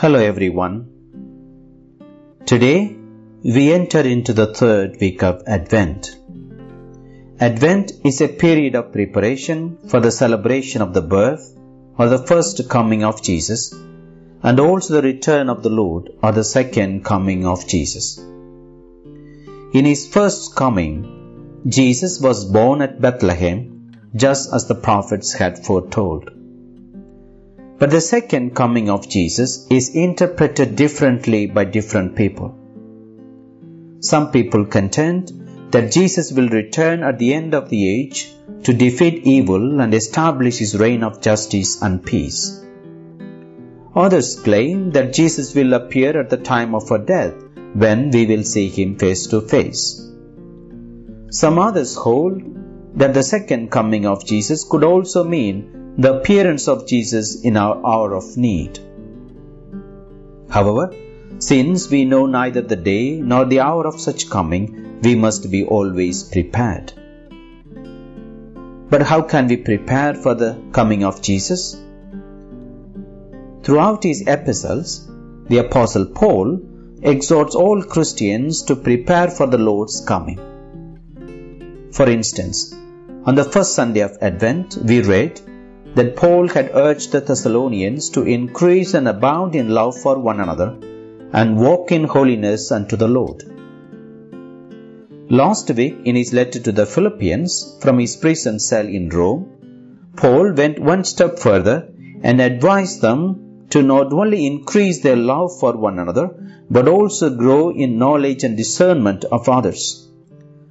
Hello everyone. Today we enter into the third week of Advent. Advent is a period of preparation for the celebration of the birth or the first coming of Jesus and also the return of the Lord or the second coming of Jesus. In his first coming, Jesus was born at Bethlehem just as the prophets had foretold. But the second coming of Jesus is interpreted differently by different people. Some people contend that Jesus will return at the end of the age to defeat evil and establish his reign of justice and peace. Others claim that Jesus will appear at the time of our death when we will see him face to face. Some others hold that the second coming of Jesus could also mean the appearance of Jesus in our hour of need. However, since we know neither the day nor the hour of such coming, we must be always prepared. But how can we prepare for the coming of Jesus? Throughout his epistles, the Apostle Paul exhorts all Christians to prepare for the Lord's coming. For instance, on the first Sunday of Advent, we read that Paul had urged the Thessalonians to increase and abound in love for one another and walk in holiness unto the Lord. Last week, in his letter to the Philippians from his prison cell in Rome, Paul went one step further and advised them to not only increase their love for one another, but also grow in knowledge and discernment of others,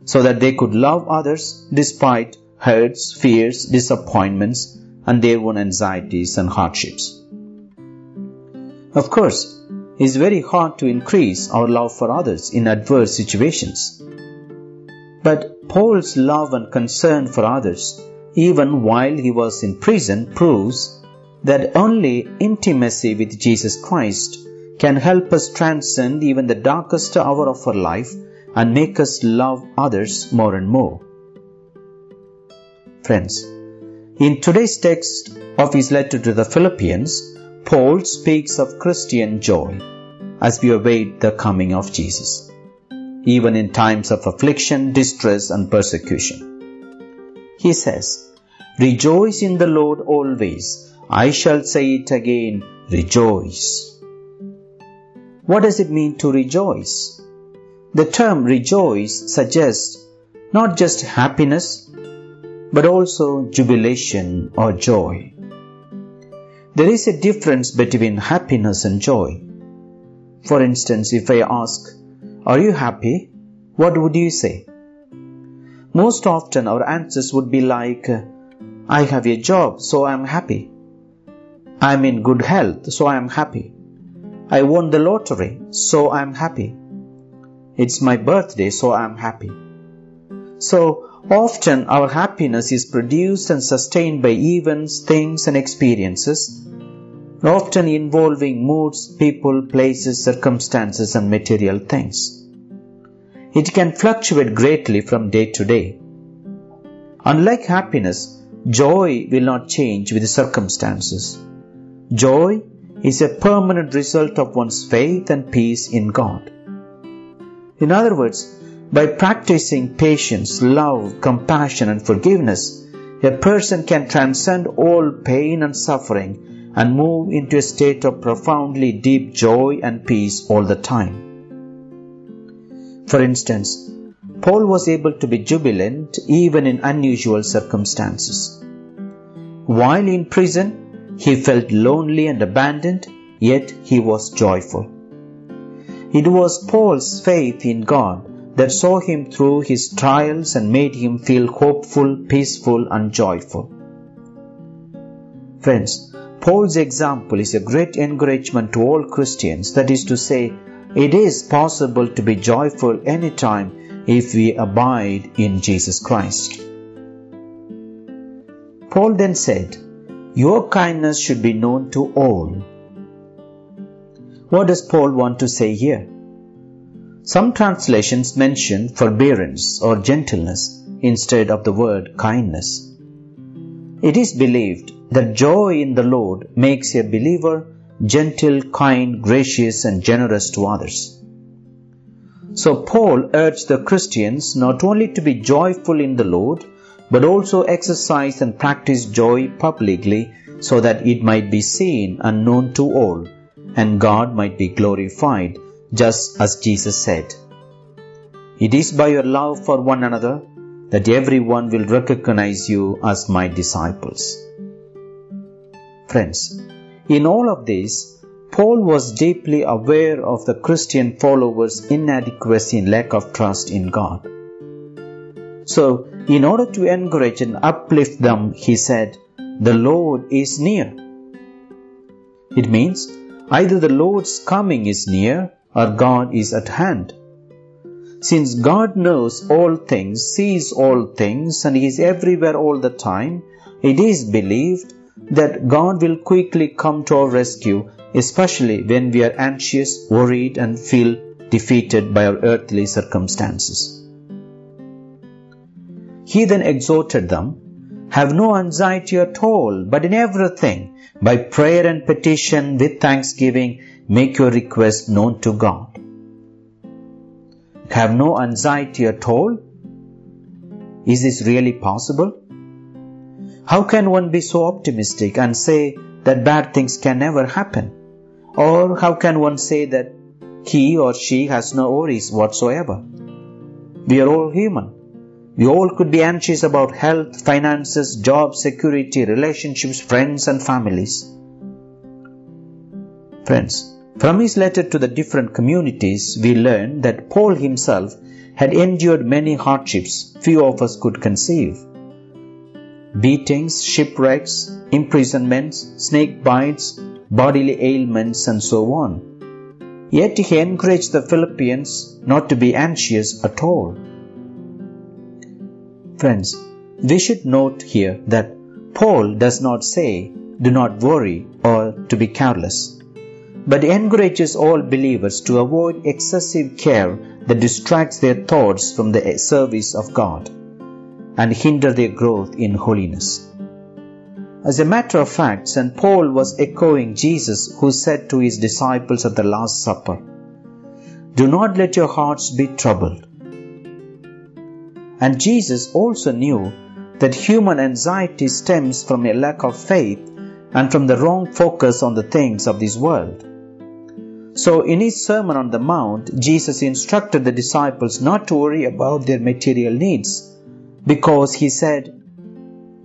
so that they could love others despite hurts, fears, disappointments, and their own anxieties and hardships. Of course, it is very hard to increase our love for others in adverse situations. But Paul's love and concern for others, even while he was in prison, proves that only intimacy with Jesus Christ can help us transcend even the darkest hour of our life and make us love others more and more. Friends, in today's text of his letter to the Philippians, Paul speaks of Christian joy as we await the coming of Jesus, even in times of affliction, distress, and persecution. He says, Rejoice in the Lord always. I shall say it again, rejoice. What does it mean to rejoice? The term rejoice suggests not just happiness but also jubilation or joy. There is a difference between happiness and joy. For instance, if I ask, Are you happy? What would you say? Most often our answers would be like, I have a job, so I am happy. I am in good health, so I am happy. I won the lottery, so I am happy. It's my birthday, so I am happy. So, Often our happiness is produced and sustained by events, things, and experiences, often involving moods, people, places, circumstances, and material things. It can fluctuate greatly from day to day. Unlike happiness, joy will not change with circumstances. Joy is a permanent result of one's faith and peace in God. In other words, by practicing patience, love, compassion, and forgiveness, a person can transcend all pain and suffering and move into a state of profoundly deep joy and peace all the time. For instance, Paul was able to be jubilant even in unusual circumstances. While in prison, he felt lonely and abandoned, yet he was joyful. It was Paul's faith in God that saw him through his trials and made him feel hopeful, peaceful, and joyful. Friends, Paul's example is a great encouragement to all Christians, that is to say, it is possible to be joyful anytime if we abide in Jesus Christ. Paul then said, Your kindness should be known to all. What does Paul want to say here? Some translations mention forbearance or gentleness instead of the word kindness. It is believed that joy in the Lord makes a believer gentle, kind, gracious, and generous to others. So Paul urged the Christians not only to be joyful in the Lord, but also exercise and practice joy publicly so that it might be seen and known to all, and God might be glorified, just as Jesus said. It is by your love for one another that everyone will recognize you as my disciples. Friends, in all of this, Paul was deeply aware of the Christian followers' inadequacy and lack of trust in God. So, in order to encourage and uplift them, he said, The Lord is near. It means either the Lord's coming is near or God is at hand. Since God knows all things, sees all things, and he is everywhere all the time, it is believed that God will quickly come to our rescue, especially when we are anxious, worried, and feel defeated by our earthly circumstances. He then exhorted them, Have no anxiety at all, but in everything, by prayer and petition with thanksgiving, make your request known to God. Have no anxiety at all? Is this really possible? How can one be so optimistic and say that bad things can never happen? Or how can one say that he or she has no worries whatsoever? We are all human. We all could be anxious about health, finances, job, security, relationships, friends, and families. Friends, from his letter to the different communities, we learn that Paul himself had endured many hardships few of us could conceive beatings, shipwrecks, imprisonments, snake bites, bodily ailments, and so on. Yet he encouraged the Philippians not to be anxious at all. Friends, we should note here that Paul does not say, do not worry or to be careless, but encourages all believers to avoid excessive care that distracts their thoughts from the service of God and hinder their growth in holiness. As a matter of fact, St. Paul was echoing Jesus who said to his disciples at the Last Supper, Do not let your hearts be troubled. And Jesus also knew that human anxiety stems from a lack of faith and from the wrong focus on the things of this world. So, in his Sermon on the Mount, Jesus instructed the disciples not to worry about their material needs because he said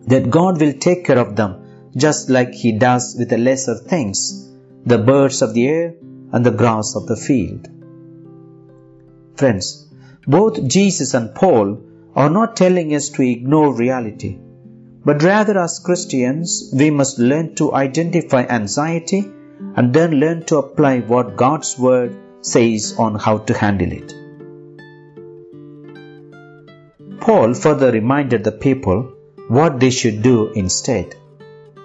that God will take care of them just like he does with the lesser things, the birds of the air and the grass of the field. Friends, both Jesus and Paul are not telling us to ignore reality, but rather as Christians, we must learn to identify anxiety and then learn to apply what God's Word says on how to handle it. Paul further reminded the people what they should do instead.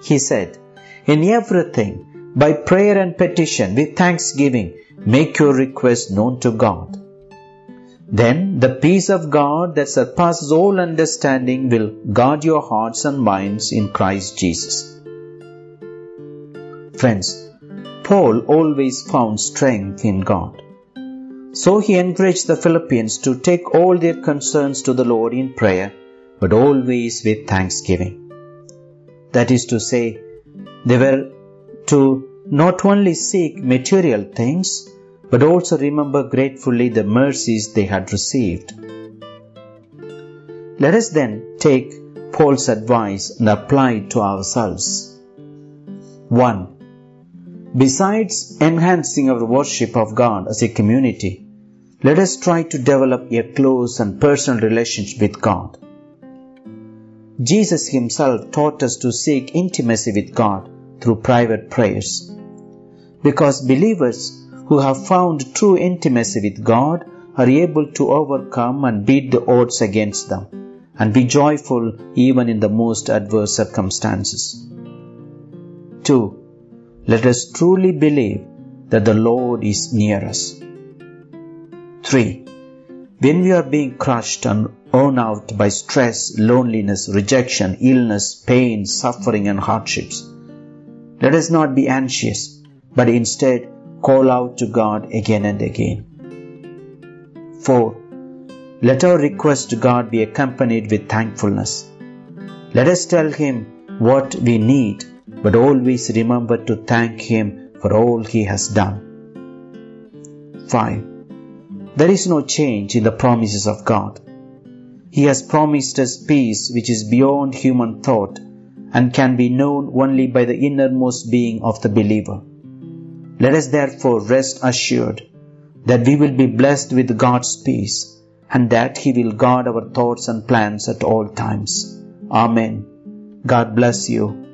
He said, In everything, by prayer and petition, with thanksgiving, make your request known to God. Then the peace of God that surpasses all understanding will guard your hearts and minds in Christ Jesus. Friends, Paul always found strength in God. So he encouraged the Philippians to take all their concerns to the Lord in prayer, but always with thanksgiving. That is to say, they were to not only seek material things, but also remember gratefully the mercies they had received. Let us then take Paul's advice and apply it to ourselves. 1. Besides enhancing our worship of God as a community, let us try to develop a close and personal relationship with God. Jesus himself taught us to seek intimacy with God through private prayers. Because believers who have found true intimacy with God are able to overcome and beat the odds against them and be joyful even in the most adverse circumstances. 2. Let us truly believe that the Lord is near us. 3. When we are being crushed and worn out by stress, loneliness, rejection, illness, pain, suffering, and hardships, let us not be anxious, but instead call out to God again and again. 4. Let our request to God be accompanied with thankfulness. Let us tell Him what we need, but always remember to thank Him for all He has done. 5. There is no change in the promises of God. He has promised us peace which is beyond human thought and can be known only by the innermost being of the believer. Let us therefore rest assured that we will be blessed with God's peace and that He will guard our thoughts and plans at all times. Amen. God bless you.